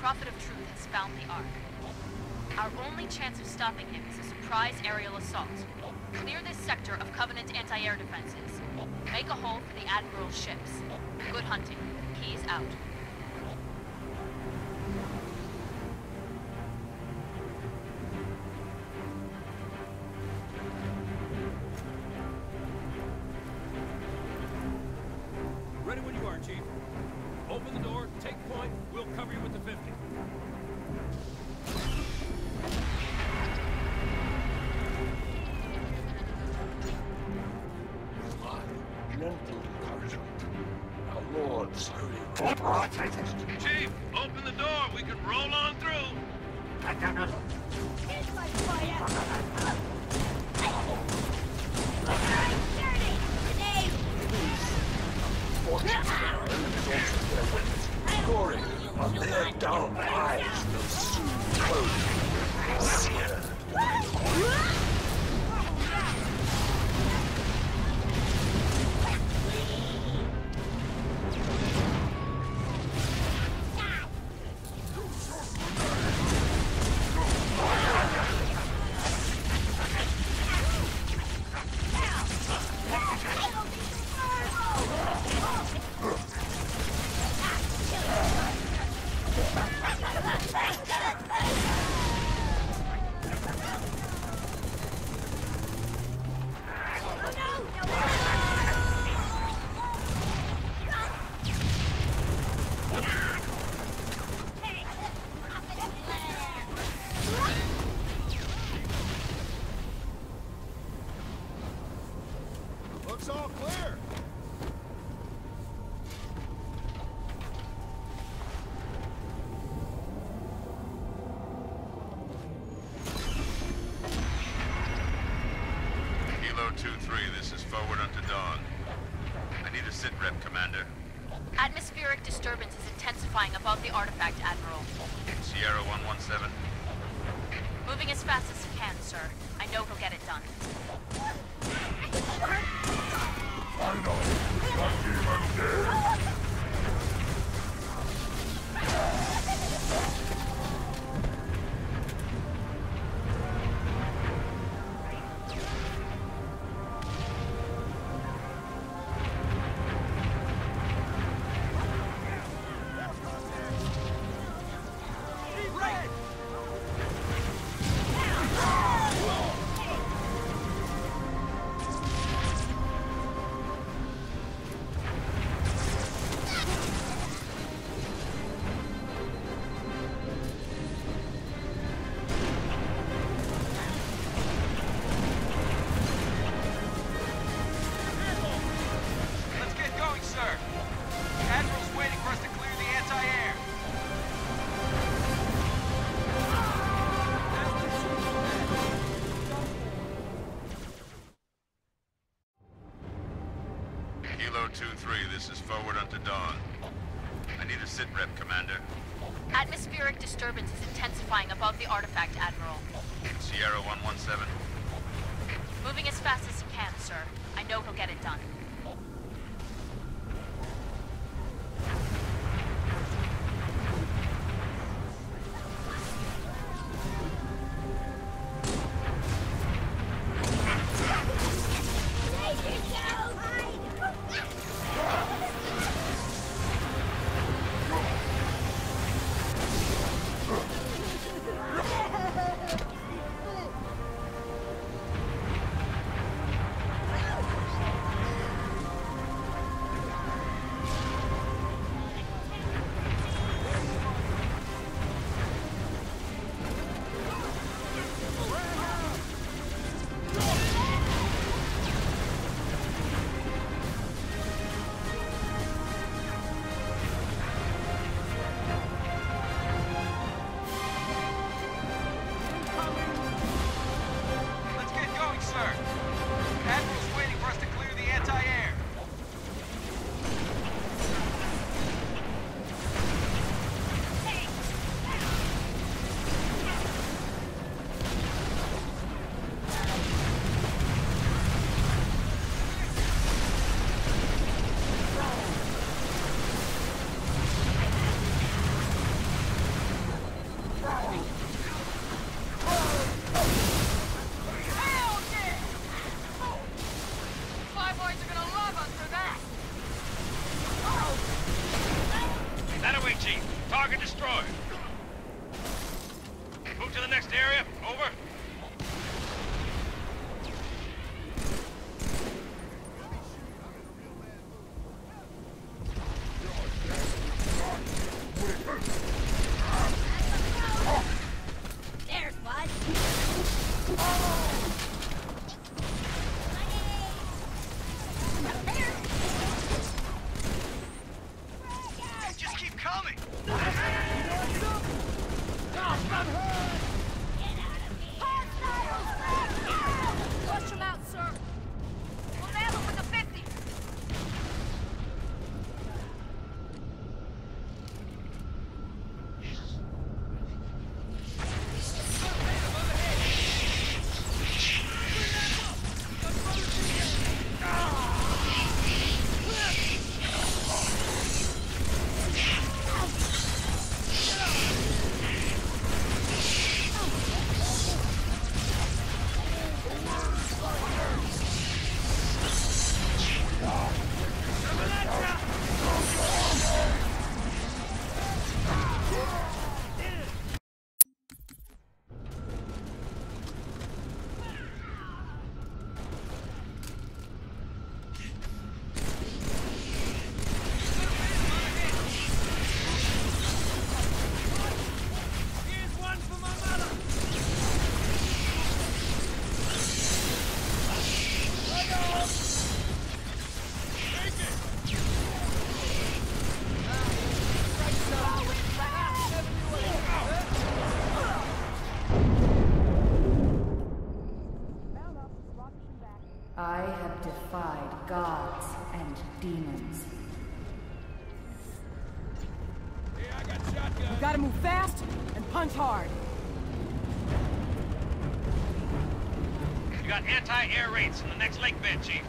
The prophet of Truth has found the Ark. Our only chance of stopping him is a surprise aerial assault. Clear this sector of Covenant anti-air defenses. Make a hole for the Admiral's ships. Good hunting. He's out. Ready when you are, Chief. Point, we'll cover you with the 50. My gentle encouragement. Our Lord's holy authoritated. Chief, open the door, we can roll on through. Fortunes their own exalted Glory on their dull eyes will soon close. Rep, Commander. Atmospheric disturbance is intensifying above the artifact, Admiral. Sierra 117. Moving as fast as he can, sir. I know he'll get it done. Finally, the demon dead. Unto dawn. I need a sit rep, Commander. Atmospheric disturbance is intensifying above the artifact, Admiral. Sierra 117. Moving as fast as he can, sir. I know he'll get it done. gods and demons. Hey, I got shotgun. We gotta move fast and punch hard. You got anti-air raids in the next lake bed, Chief.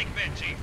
Lake Vinci.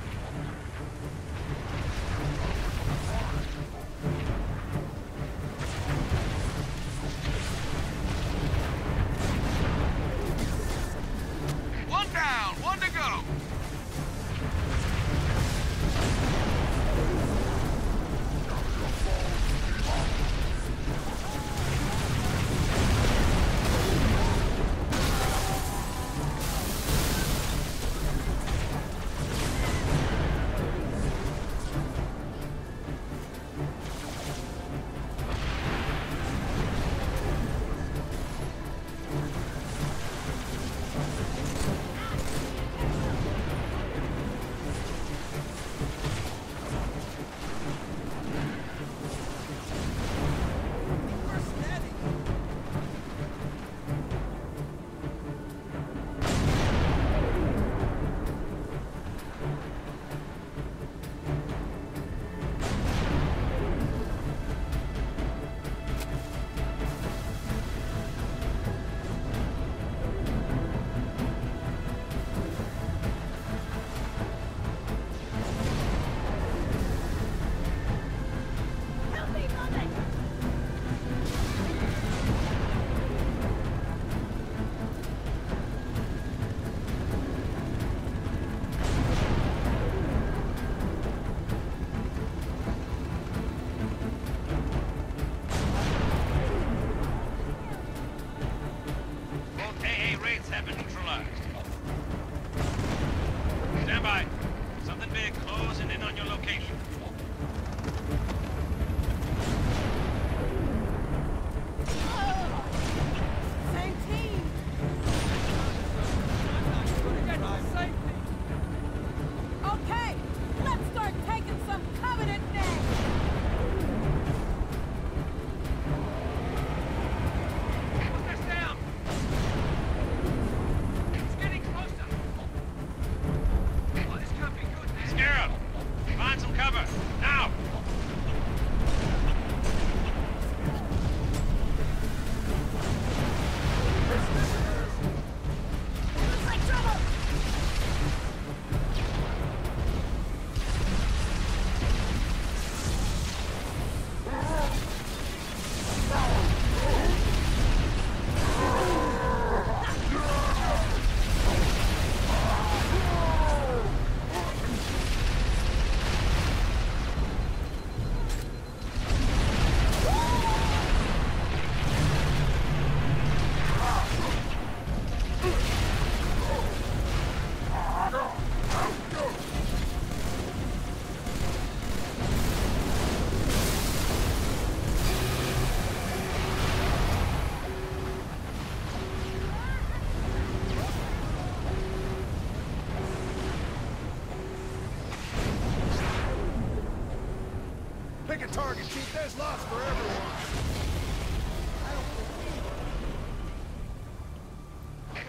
Target, Chief. There's lots for everyone.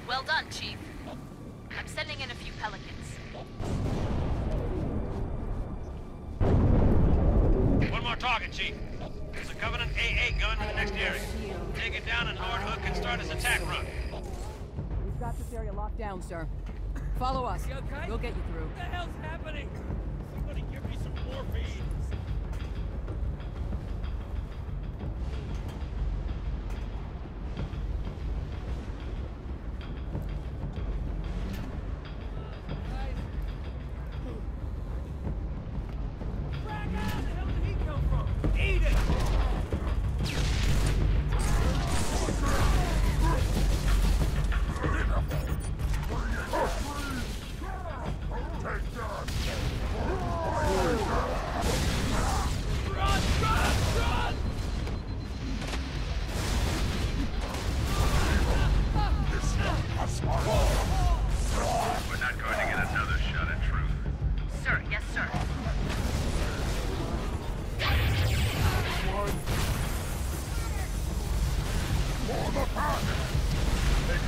Well done, Chief. I'm sending in a few pelicans. One more target, Chief. There's a Covenant AA gun in the next area. Take it down and Lord Hood can start his attack run. We've got this area locked down, sir. Follow us. You okay? We'll get you through. What the hell's happening? Somebody give me some morphine.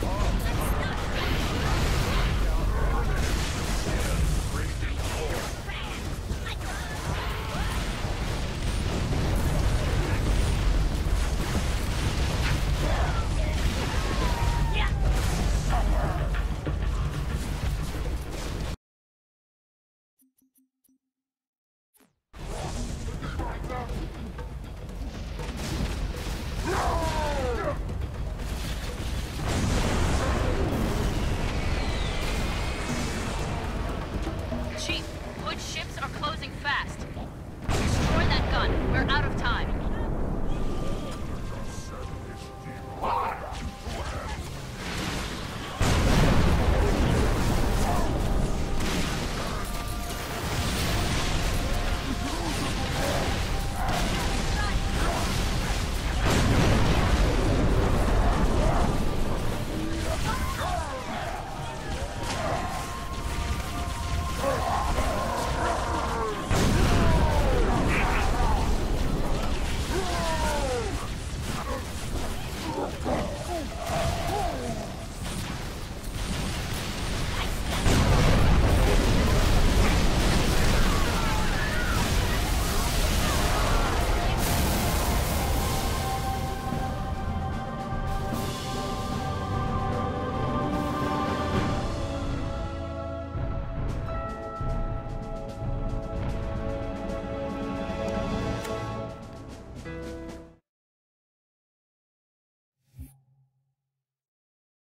Oh.